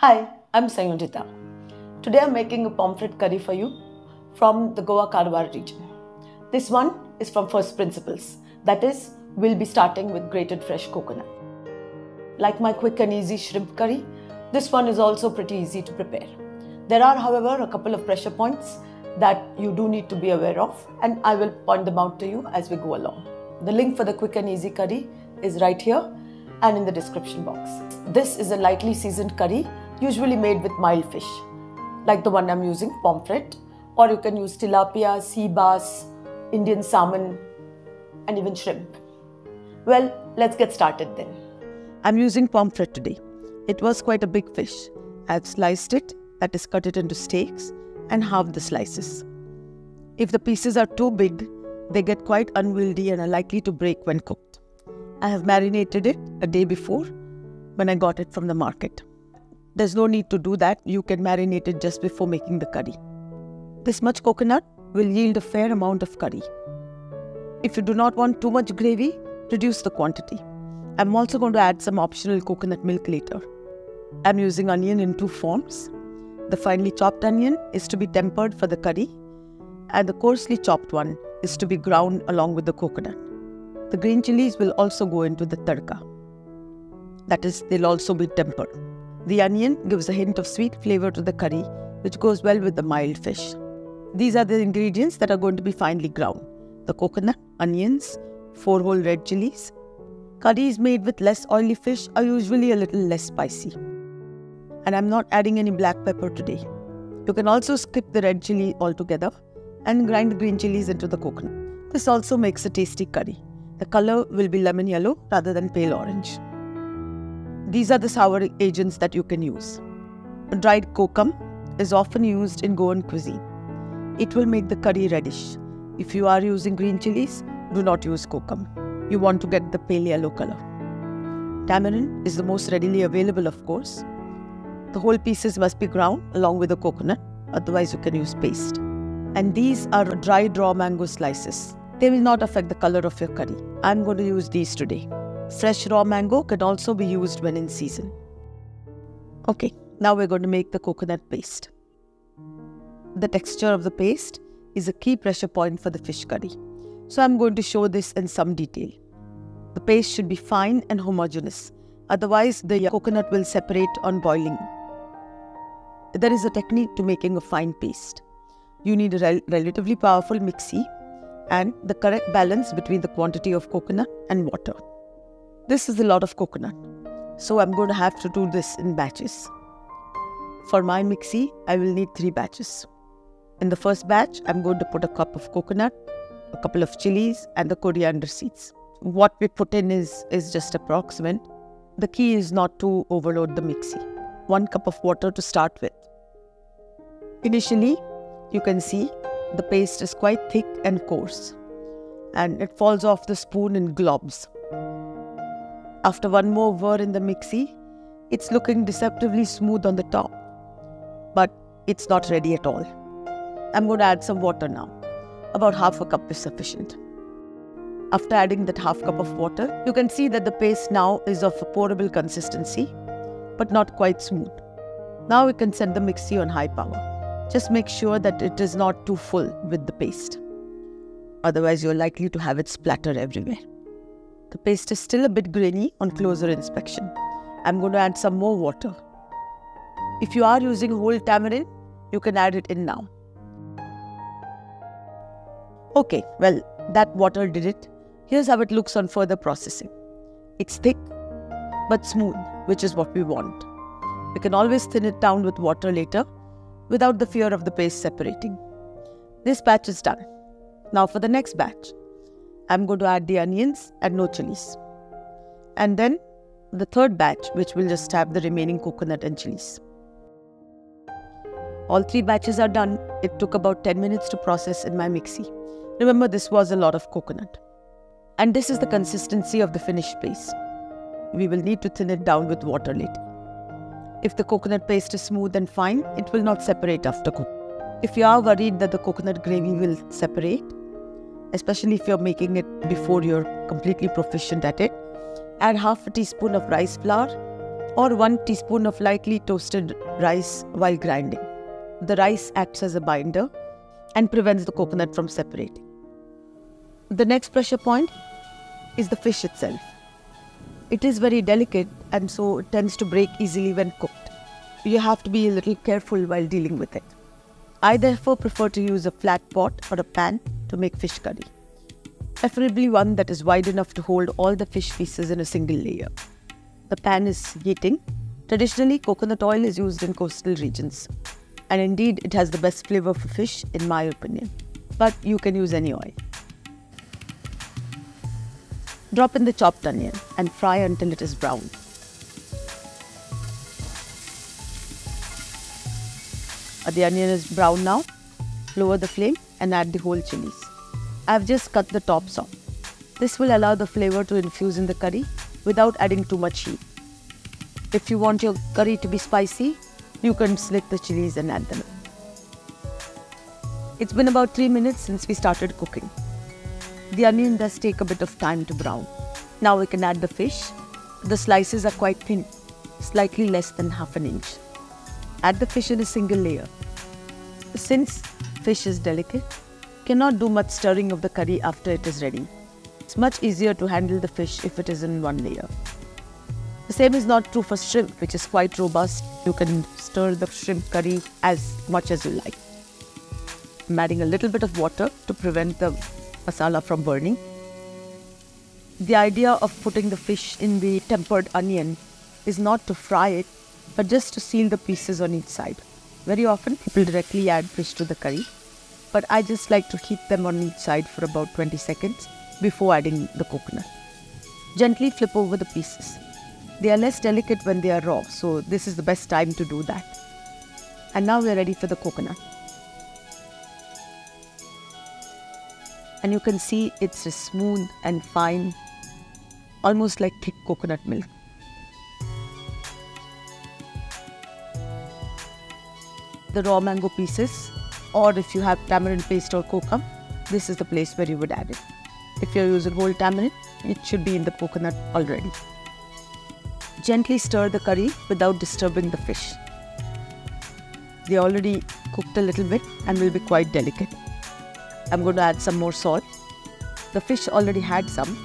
Hi, I'm Sayonjita. Today I'm making a pomfret curry for you from the Goa Karwar region. This one is from first principles. That is, we'll be starting with grated fresh coconut. Like my quick and easy shrimp curry, this one is also pretty easy to prepare. There are, however, a couple of pressure points that you do need to be aware of, and I will point them out to you as we go along. The link for the quick and easy curry is right here and in the description box. This is a lightly seasoned curry, usually made with mild fish, like the one I'm using, pomfret, or you can use tilapia, sea bass, Indian salmon, and even shrimp. Well, let's get started then. I'm using pomfret today. It was quite a big fish. I've sliced it, that is, cut it into steaks, and halved the slices. If the pieces are too big, they get quite unwieldy and are likely to break when cooked. I have marinated it a day before when I got it from the market. There's no need to do that, you can marinate it just before making the curry. This much coconut will yield a fair amount of curry. If you do not want too much gravy, reduce the quantity. I'm also going to add some optional coconut milk later. I'm using onion in two forms. The finely chopped onion is to be tempered for the curry, and the coarsely chopped one is to be ground along with the coconut. The green chilies will also go into the tadka. That is, they'll also be tempered. The onion gives a hint of sweet flavor to the curry, which goes well with the mild fish. These are the ingredients that are going to be finely ground the coconut, onions, four whole red chilies. Curries made with less oily fish are usually a little less spicy. And I'm not adding any black pepper today. You can also skip the red chili altogether and grind the green chilies into the coconut. This also makes a tasty curry. The color will be lemon yellow rather than pale orange. These are the sour agents that you can use. Dried kokum is often used in Goan cuisine. It will make the curry reddish. If you are using green chilies, do not use kokum. You want to get the pale yellow color. Tamarind is the most readily available, of course. The whole pieces must be ground along with the coconut, otherwise, you can use paste. And these are dried raw mango slices. They will not affect the color of your curry. I'm going to use these today. Fresh raw mango can also be used when in season. Okay, now we're going to make the coconut paste. The texture of the paste is a key pressure point for the fish curry. So I'm going to show this in some detail. The paste should be fine and homogeneous, otherwise the coconut will separate on boiling. There is a technique to making a fine paste. You need a rel relatively powerful mixie and the correct balance between the quantity of coconut and water. This is a lot of coconut, so I'm going to have to do this in batches. For my mixie, I will need three batches. In the first batch, I'm going to put a cup of coconut, a couple of chilies, and the coriander seeds. What we put in is, is just approximate. The key is not to overload the mixie. One cup of water to start with. Initially, you can see the paste is quite thick and coarse, and it falls off the spoon in globs. After one more whir in the mixie, it's looking deceptively smooth on the top, but it's not ready at all. I'm going to add some water now. About half a cup is sufficient. After adding that half cup of water, you can see that the paste now is of a pourable consistency, but not quite smooth. Now we can set the mixie on high power. Just make sure that it is not too full with the paste. Otherwise, you're likely to have it splatter everywhere. The paste is still a bit grainy on closer inspection. I'm going to add some more water. If you are using whole tamarind, you can add it in now. Okay, well, that water did it. Here's how it looks on further processing. It's thick but smooth, which is what we want. We can always thin it down with water later without the fear of the paste separating. This batch is done. Now for the next batch, I'm going to add the onions and no chilies. And then the third batch, which will just have the remaining coconut and chilies. All three batches are done. It took about 10 minutes to process in my mixie. Remember, this was a lot of coconut. And this is the consistency of the finished paste. We will need to thin it down with water later. If the coconut paste is smooth and fine, it will not separate after cooking. If you are worried that the coconut gravy will separate, especially if you're making it before you're completely proficient at it, add half a teaspoon of rice flour or 1 teaspoon of lightly toasted rice while grinding. The rice acts as a binder and prevents the coconut from separating. The next pressure point is the fish itself. It is very delicate and so it tends to break easily when cooked. You have to be a little careful while dealing with it. I therefore prefer to use a flat pot or a pan to make fish curry. Preferably one that is wide enough to hold all the fish pieces in a single layer. The pan is heating. Traditionally, coconut oil is used in coastal regions. And indeed, it has the best flavor for fish, in my opinion. But you can use any oil. Drop in the chopped onion and fry until it is brown. Uh, the onion is brown now. Lower the flame and add the whole chilies. I've just cut the tops off. This will allow the flavor to infuse in the curry without adding too much heat. If you want your curry to be spicy, you can slit the chilies and add them. It's been about 3 minutes since we started cooking. The onion does take a bit of time to brown. Now we can add the fish. The slices are quite thin, slightly less than half an inch. Add the fish in a single layer. Since fish is delicate, cannot do much stirring of the curry after it is ready. It's much easier to handle the fish if it is in one layer. The same is not true for shrimp, which is quite robust. You can stir the shrimp curry as much as you like. I'm adding a little bit of water to prevent the masala from burning. The idea of putting the fish in the tempered onion is not to fry it, but just to seal the pieces on each side. Very often, people directly add fish to the curry, but I just like to heat them on each side for about 20 seconds before adding the coconut. Gently flip over the pieces. They are less delicate when they are raw, so this is the best time to do that. And now we are ready for the coconut. And you can see it's a smooth and fine, almost like thick coconut milk. The raw mango pieces or if you have tamarind paste or kokum, this is the place where you would add it. If you're using whole tamarind, it should be in the coconut already. Gently stir the curry without disturbing the fish. They already cooked a little bit and will be quite delicate. I'm going to add some more salt. The fish already had some.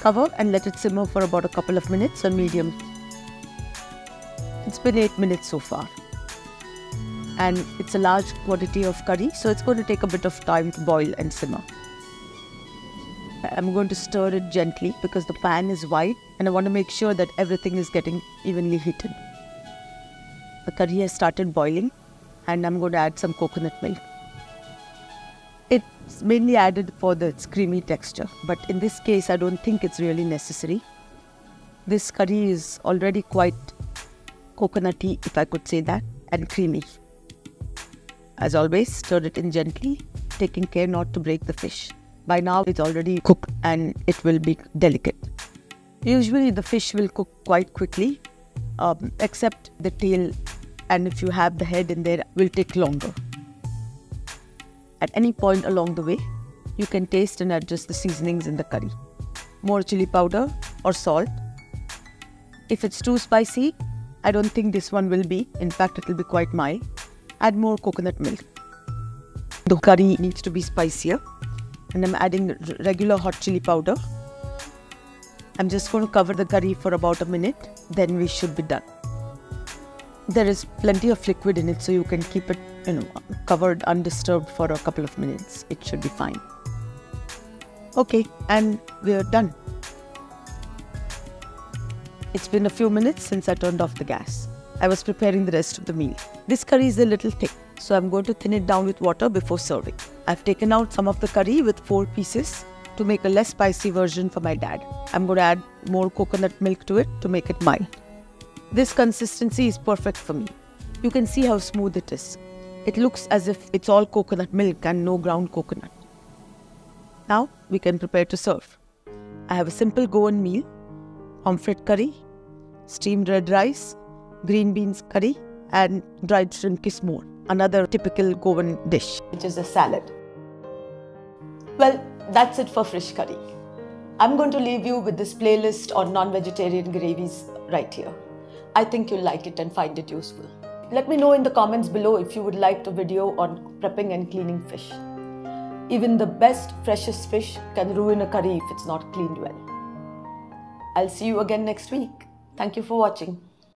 Cover and let it simmer for about a couple of minutes on medium. It's been 8 minutes so far and it's a large quantity of curry so it's going to take a bit of time to boil and simmer. I'm going to stir it gently because the pan is wide and I want to make sure that everything is getting evenly heated. The curry has started boiling and I'm going to add some coconut milk. It's mainly added for the creamy texture but in this case I don't think it's really necessary. This curry is already quite coconutty if I could say that and creamy. As always, stir it in gently, taking care not to break the fish. By now, it's already cooked and it will be delicate. Usually, the fish will cook quite quickly, um, except the tail, and if you have the head in there, will take longer. At any point along the way, you can taste and adjust the seasonings in the curry. More chili powder or salt. If it's too spicy, I don't think this one will be. In fact, it will be quite mild add more coconut milk. The curry needs to be spicier and I'm adding regular hot chili powder. I'm just going to cover the curry for about a minute, then we should be done. There is plenty of liquid in it, so you can keep it you know, covered undisturbed for a couple of minutes. It should be fine. Okay, and we're done. It's been a few minutes since I turned off the gas. I was preparing the rest of the meal. This curry is a little thick, so I'm going to thin it down with water before serving. I've taken out some of the curry with four pieces to make a less spicy version for my dad. I'm going to add more coconut milk to it to make it mild. This consistency is perfect for me. You can see how smooth it is. It looks as if it's all coconut milk and no ground coconut. Now we can prepare to serve. I have a simple Goan meal, pomfret curry, steamed red rice, green beans curry, and dried shrimp kismur, another typical Goan dish, which is a salad. Well, that's it for fish curry. I'm going to leave you with this playlist on non-vegetarian gravies right here. I think you'll like it and find it useful. Let me know in the comments below if you would like a video on prepping and cleaning fish. Even the best, freshest fish can ruin a curry if it's not cleaned well. I'll see you again next week. Thank you for watching.